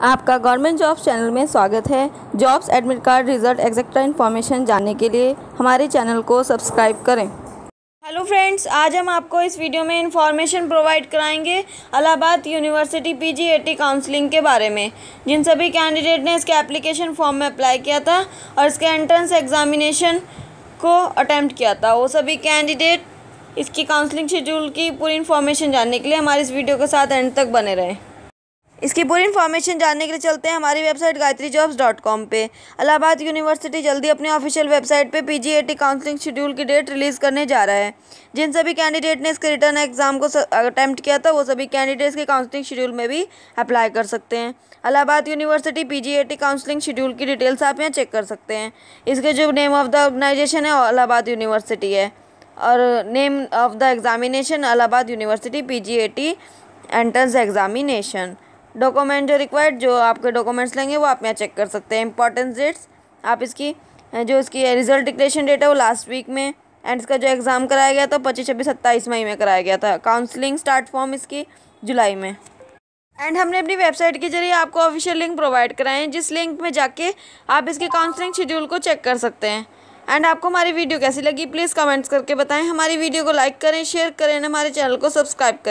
आपका government jobs channel में स्वागत है। Jobs admit card result etcetera information जानने के लिए हमारे चैनल को सब्सक्राइब करें। हेलो फ्रेंड्स, आज हम आपको इस वीडियो में इंफॉर्मेशन प्रोवाइड कराएँगे इलाहाबाद यूनिवर्सिटी पीजीएटी काउंसलिंग के बारे में। जिन सभी कैंडिडेट ने इसके एप्लीकेशन फॉर्म में अप्लाई किया था और इसके एंट्रेंस एग्जामिनेशन को अटैम्प्ट किया था, वो सभी कैंडिडेट इसकी काउंसलिंग शेड्यूल की पूरी इन्फॉर्मेशन जानने के लिए हमारे इस वीडियो के साथ एंड तक बने रहें। इसकी पूरी इन्फॉर्मेशन जानने के लिए चलते हैं हमारी website Gayatri jobs dot com पर इलाहाबाद यूनिवर्सिटी जल्दी अपनी ऑफिशियल वेबसाइट पे पीजीएटी काउंसलिंग शेड्यूल की डेट रिलीज़ करने जा रहा है। जिन सभी कैंडिडेट ने इसके रिटर्न एग्ज़ाम को अटैम्प्ट किया था, वो सभी कैंडिडेट्स के काउंसलिंग शेड्यूल में भी अप्लाई कर सकते हैं। Allahabad university PGAT counselling schedule की डिटेल्स आप यहाँ चेक कर सकते हैं। इसके जो नेम ऑफ़ द ऑर्गेनाइजेशन है इलाहाबाद यूनिवर्सिटी है। और name of the examination Allahabad university PGAT entrance examination document जो रिक्वायर्ड जो आपके डॉक्यूमेंट्स लेंगे, वो आप यहाँ चेक कर सकते हैं। इंपॉर्टेंस डेट्स आप इसकी, जो इसकी रिज़ल्ट डिक्लेरेशन डेट है, वो लास्ट वीक में एंड इसका जो एग्ज़ाम कराया गया था पच्चीस, छब्बीस, सत्ताईस मई में कराया गया था। काउंसलिंग स्टार्ट फॉर्म इसकी जुलाई में। एंड हमने अपनी वेबसाइट के ज़रिए आपको ऑफिशियल लिंक प्रोवाइड कराए हैं, जिस लिंक में जाके आप इसके काउंसलिंग शेड्यूल को चेक कर सकते हैं। एंड आपको हमारी वीडियो कैसी लगी प्लीज़ कमेंट्स करके बताएँ। हमारी वीडियो को लाइक करें शेयर करें हमारे चैनल को सब्सक्राइब करें।